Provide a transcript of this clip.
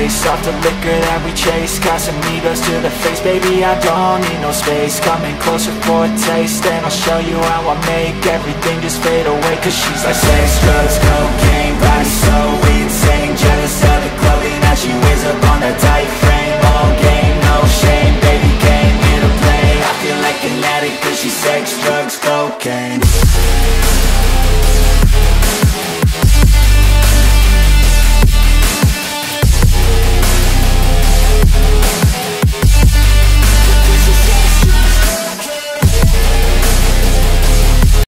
down Off the liquor that we chase. Casamigos to the face Baby, I don't need no space. Coming closer for a taste And I'll show you how I make everything just fade away. Cause she's like sex, drugs, cocaine Body so insane. Jealous of the clothing that she wears up on a tight frame. All game, no shame Baby came here to play. I feel like an addict cause she's sex, drugs, cocaine